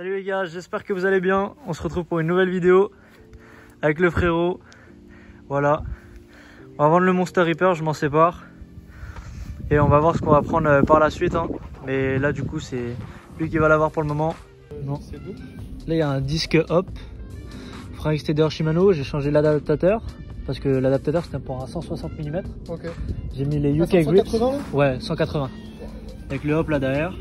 Salut les gars, j'espère que vous allez bien. On se retrouve pour une nouvelle vidéo avec le frérot. Voilà. On va vendre le Monster Reaper, je m'en sépare. Et on va voir ce qu'on va prendre euh, par la suite. hein. Mais là, du coup, c'est lui qui va l'avoir pour le moment. Non. Là, il y a un disque hop. Frein extérieur Shimano. J'ai changé l'adaptateur. Parce que l'adaptateur, c'était pour un 160 mm. Ok. J'ai mis les Ah, UK Grips. 180, là Ouais, 180. Avec le hop là derrière.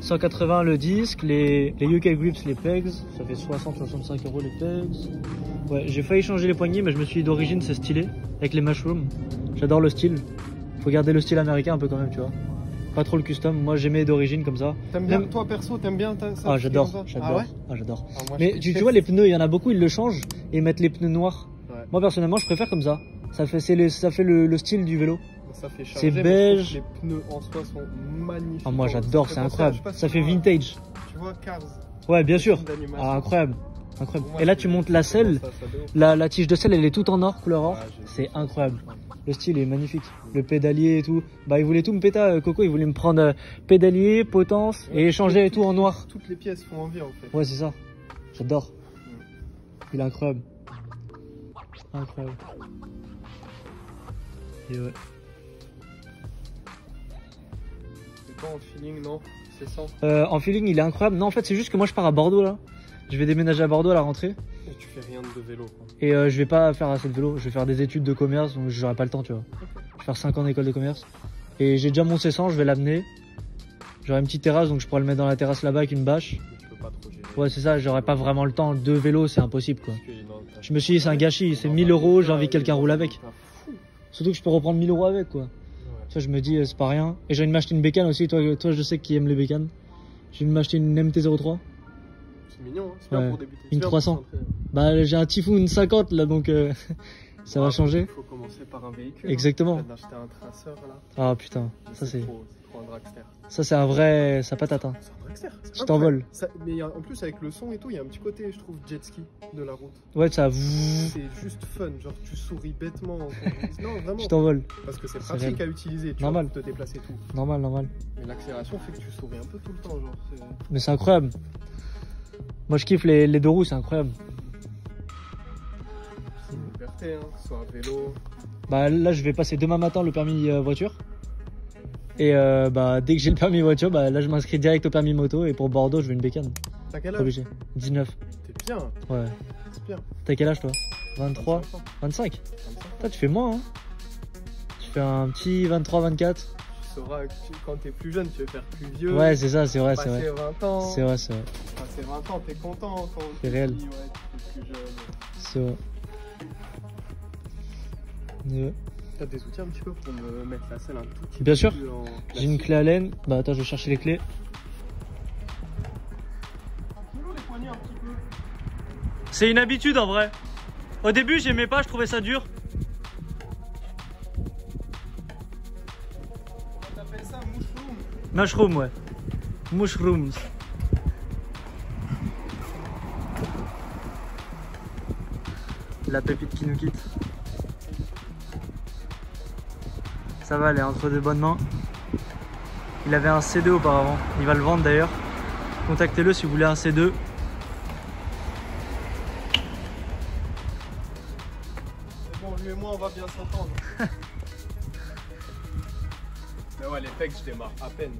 180 le disque, les, les UK Grips, les pegs. Ça fait 60-65 euros les pegs. Ouais, j'ai failli changer les poignées, mais je me suis dit d'origine c'est stylé. Avec les mushrooms. J'adore le style. Faut garder le style américain un peu quand même, tu vois. Pas trop le custom. Moi j'aimais d'origine comme ça. T'aimes bien, Même- toi perso, t'aimes bien ça, Ah, j'adore. J'adore. Ah ouais Ah, j'adore. Ah, Mais tu, vois, les pneus, il y en a beaucoup, ils le changent et mettent les pneus noirs. Ouais. Moi personnellement, je préfère comme ça. Ça fait, ça fait le, le style du vélo. Ça fait c'est beige. Les pneus en soi sont magnifiques. Ah, moi j'adore, c'est incroyable. Ça fait vintage. Tu vois, Cars. Ouais, bien sûr. Ah, incroyable. Incroyable. Moi, Et là, tu montes la selle. Ça, ça. La, la tige de selle, elle est toute en or, couleur or. Ah, C'est incroyable. Le style est magnifique. Le pédalier et tout. Bah, il voulait tout me péter, euh, Coco. Il voulait me prendre euh, pédalier, potence et échanger toutes- tout en noir. Toutes les pièces font envie en fait. Ouais, c'est ça. J'adore. Il est incroyable. Incroyable. Et ouais. En feeling, non C'est ça. Euh, en feeling, il est incroyable. Non, en fait, c'est juste que moi, je pars à Bordeaux là. Je vais déménager à Bordeaux à la rentrée. Et tu fais rien de vélo quoi. Et euh, je vais pas faire assez de vélo. Je vais faire des études de commerce, donc j'aurai pas le temps, tu vois. Je vais faire 5 ans d'école de commerce. Et j'ai déjà mon C100, je vais l'amener. J'aurai une petite terrasse, donc je pourrais le mettre dans la terrasse là-bas avec une bâche. Mais tu peux pas trop gérer. Ouais, c'est ça, j'aurais pas vraiment le temps. Deux vélos, c'est impossible, quoi. Je me suis dit, c'est un gâchis, c'est Non, 1000 bah, euros, j'ai envie que quelqu'un roule avec. Surtout que je peux reprendre 1000 euros avec, quoi. Vois, je me dis, euh, c'est pas rien. Et j'ai envie de m'acheter une bécane aussi, toi, toi je sais qui aime les bécanes. J'ai envie de m'acheter une MT-03. C'est mignon, hein. c'est bien Ouais. pour débuter. Une C'est bien pour 300. s'entraîner. Bah, j'ai un Typhoon 50 là, donc euh, ça va Ah, changer. Il faut commencer par un véhicule. Exactement. Hein. D'acheter un traceur là. Ah putain, ça c'est, un dragster. ça c'est un vrai, ça patate. Hein. C'est un dragster. Tu t'envoles. Mais en plus, avec le son et tout, il y a un petit côté, je trouve, jet ski de la route. Ouais, ça, C'est juste fun. Genre, tu souris bêtement. non, vraiment. tu t'envoles. Parce que c'est pratique réel. à utiliser. Tu Normal. vois, te déplacer tout. Normal, normal. Mais l'accélération fait que tu souris un peu tout le temps. Genre, Mais c'est incroyable. Moi je kiffe les, les deux roues, c'est incroyable. c'est une liberté, hein. que ce soit à vélo. Bah là je vais passer demain matin le permis euh, voiture. Et euh, bah dès que j'ai le permis voiture, bah là je m'inscris direct au permis moto et pour Bordeaux je veux une bécane. T'as quel âge? Obligé. 19. T'es bien. Ouais. C'est bien. T'as quel âge toi? 23 25 ans. 25 25 ans. Toi tu fais moins hein Tu fais un petit 23-24 Tu sauras que tu- quand t'es plus jeune, tu vas faire plus vieux. Ouais c'est ça, c'est vrai, c'est vrai. 20 ans. C'est vrai, c'est vrai. Passer 20 ans, t'es content quand C'est réel. ouais, tu es plus jeune. C'est vrai. Ouais. T'as des outils un petit peu pour me mettre la selle un tout petit Bien peu sûr. en J'ai une clé à laine. Bah attends, je vais chercher les clés. C'est une habitude en vrai. Au début, j'aimais pas, je trouvais ça dur. On t'appelle ça mushroom. Mushroom, ouais. Mushrooms. La pépite qui nous quitte. Ça va, elle est entre de bonnes mains. Il avait un C2 auparavant. Il va le vendre d'ailleurs. Contactez-le si vous voulez un C2. Mais bon, lui et moi, on va bien s'entendre. Mais ouais, les pecs, je démarre à peine.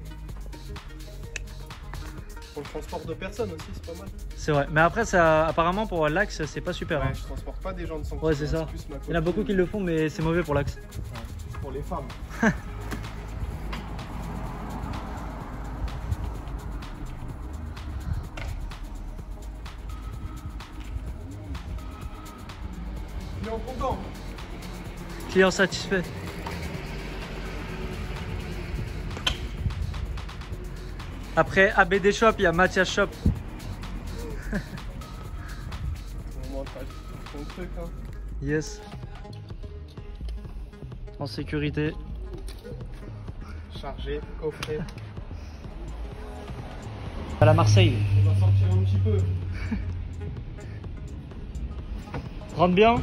Pour le transport de personnes aussi, c'est pas mal. C'est vrai. Mais après, ça, apparemment, pour l'axe, c'est pas super. hein. Ouais, je transporte pas des gens de son Ouais, c'est ça. Il y en a beaucoup qui le font, mais c'est mauvais pour l'axe. Pour les femmes. Client content. Client satisfait. Après ABD Shop, il y a Mathias Shop. On montre ton truc, hein. Yes. En sécurité. Chargé, coffret. À la Marseille. On va sortir un petit peu. Rentre bien.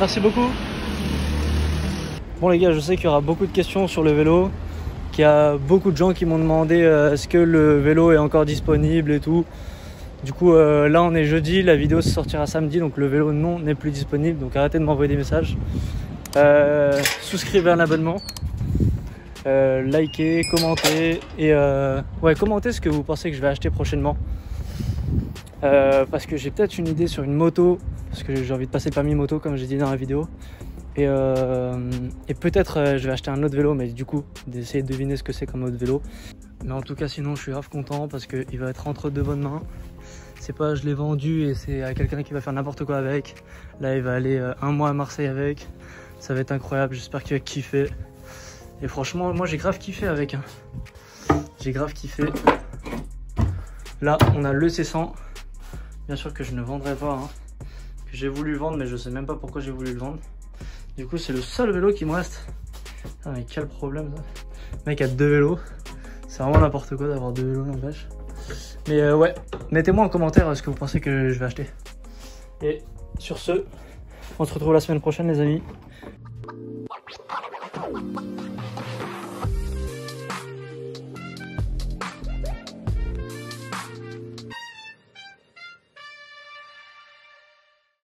Merci beaucoup. Bon les gars, je sais qu'il y aura beaucoup de questions sur le vélo. qu'il y a beaucoup de gens qui m'ont demandé euh, est-ce que le vélo est encore disponible et tout. Du coup, euh, là on est jeudi, la vidéo sortira samedi, donc le vélo non n'est plus disponible. Donc arrêtez de m'envoyer des messages. Euh, souscrivez à un abonnement. Euh, likez, commentez et euh, ouais, commentez ce que vous pensez que je vais acheter prochainement. Euh, parce que j'ai peut-être une idée sur une moto, parce que j'ai envie de passer le permis moto comme j'ai dit dans la vidéo. Et, et peut-être je vais acheter un autre vélo, mais du coup, d'essayer de deviner ce que c'est comme autre vélo. Mais en tout cas, sinon, je suis grave content parce qu'il va être entre de bonnes mains. C'est pas je l'ai vendu et c'est à quelqu'un qui va faire n'importe quoi avec. Là, il va aller un mois à Marseille avec. Ça va être incroyable, j'espère qu'il va kiffer. Et franchement, moi j'ai grave kiffé avec. hein. J'ai grave kiffé. Là, on a le C100. Bien sûr que je ne vendrai pas. hein. Que j'ai voulu vendre, mais je sais même pas pourquoi j'ai voulu le vendre. Du coup, c'est le seul vélo qui me reste. Ah, mais quel problème ça. Mec a deux vélos. C'est vraiment n'importe quoi d'avoir deux vélos, n'empêche. Mais euh, ouais, mettez-moi en commentaire euh, ce que vous pensez que je vais acheter. Et sur ce, on se retrouve la semaine prochaine, les amis. ぴったり。